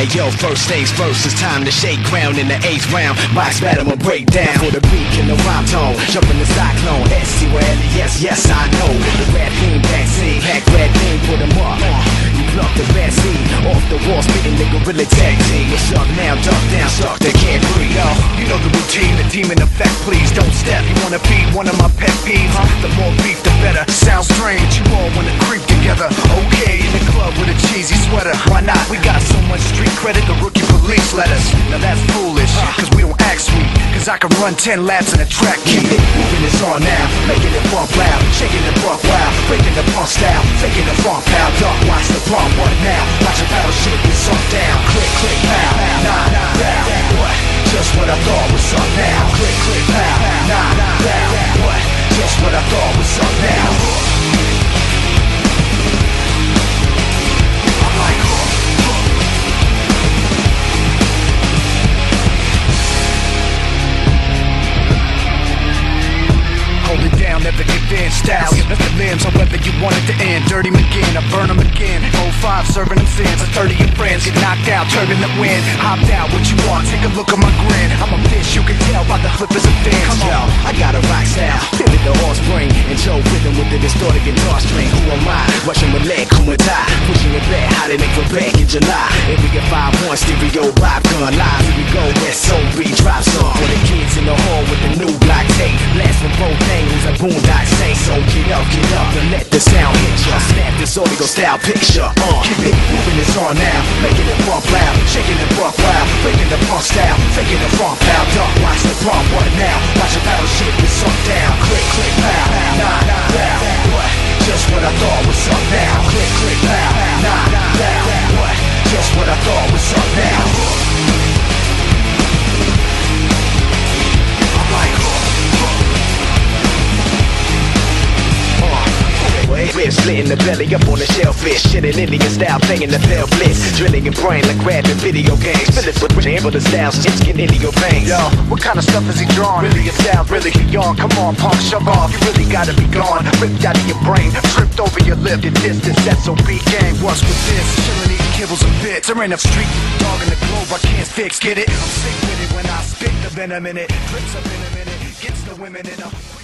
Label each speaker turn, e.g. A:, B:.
A: Hey yo, first things first, it's time to shake ground in the eighth round. Box battle, I'ma break down for the beat and the rhyme tone. Jump in the cyclone, S L yes, yes, I know. The rap team backseat, hack red team, put 'em up. Uh, you pluck the bad seed off the wall, spitting the gorilla tag team. It's up now, duck down, stuck, they can't breathe.
B: Yo, you know the routine, the team in effect, please don't step. You wanna be one of my pet peeves? Huh? The more beef, the better. Sounds strange, you all wanna creep together. Okay, in the club with a cheesy sweater. Cause I can run 10 laps in a track
A: Keep it moving, it's on now. Making it bump loud, shaking the bump wild, breaking the punk style, faking the funk pow. Duck, watch the bump, what now? Watch a battle shit get sunk down. Click, click, pow, nah, pow.
B: Down, never give the limbs, however you want it to end. Dirty McGinn, I burn them again. 05, serving them sins. A 30 of friends get knocked out, turbulent wind. Hopped out, what you want? Take a look at my grin. I'm a fish, you can tell by the flippers and fins.
A: Come on, I got a rock style, pivot the horse spring, and Joe rhythm with the distorted guitar string. Who am I? Rushing with leg, tie, pushing it back, how they make for back in July. And we get five one stereo vibe gun live. Here we go, SOB drop song for the kids in the hall with the new black boondock say so. Get up, get up, and let the sound hit ya. Snap this audio style picture. Uh, keep it moving, it's on now, making it bump loud, shaking it bump wild, breaking the punk style, faking the funk loud, Duck, In the belly up on the shellfish. Shit an Indian style thing in the fell blitz. Drilling your brain like grabbing video games. Fill it with amber the styles, it's getting into your veins.
B: Yo, what kind of stuff is he drawing? Really, it sounds really beyond. Come on, punk, shove off. You really gotta be gone. Ripped out of your brain, tripped over your lip. Your distance, SOB gang. What's with this? Chillin' eating kibbles and bits. There ain't a street dog in the globe I can't fix. Get it? I'm sick with it when I spit the venom in it. Drips up in a minute, gets the women in a.